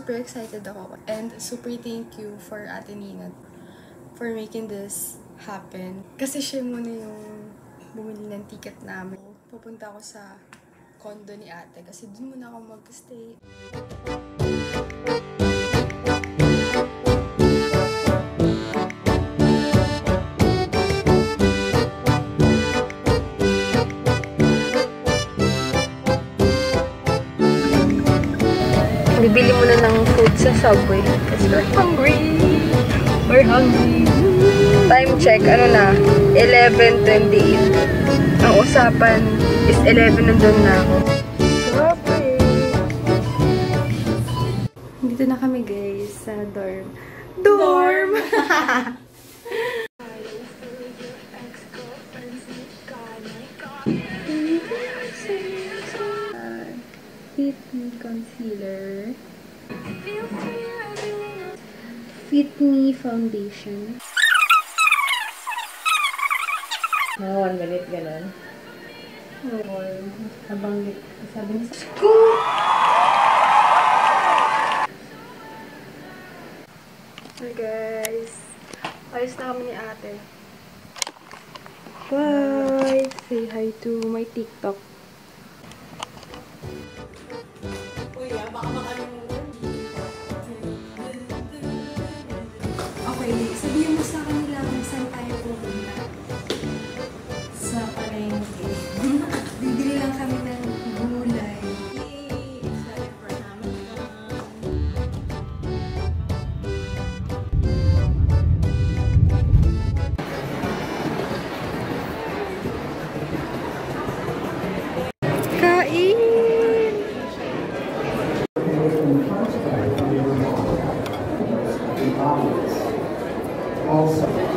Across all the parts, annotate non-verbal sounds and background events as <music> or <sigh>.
Super excited ako. And super thank you for Ate Nina for making this happen. Kasi siya muna yung bumili ng ticket namin. Pupunta ako sa condo ni ate kasi dun muna ako mag-stay. Bibili muna ng food sa Subway. Kasi we're hungry. We're hungry. Time check, ano na? 11.28. Ang usapan is 11 nandun na ako. Subway! Dito na kami guys sa dorm. Dorm! Fit <laughs> <laughs> Concealer. Fit Me Foundation. Mga one minute, ganun. Or, habang sabi niya sa Hi guys! Ayos na kami ni ate. Bye! Say hi to my TikTok. 妈妈还 Dios.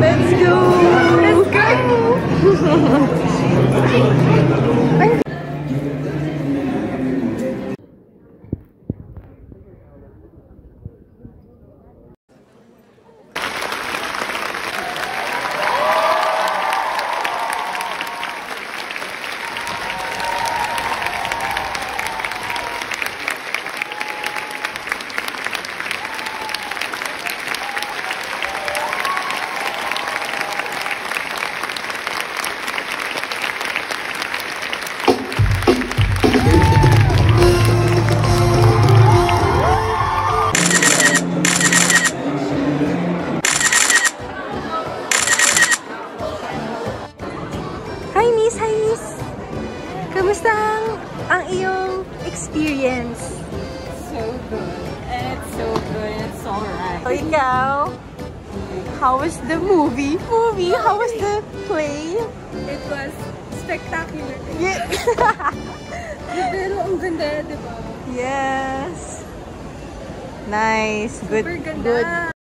Let's go! Let's go! <laughs> Hi, Miss! Hi, Miss! Kamusta ang, ang iyong experience? So good. And it's so good. It's alright. O ikaw? How was the movie? Movie? How was the play? It was spectacular. Yeah. <laughs> Pero ang ganda, di ba? yes. Nice. Good. Super ganda. Good.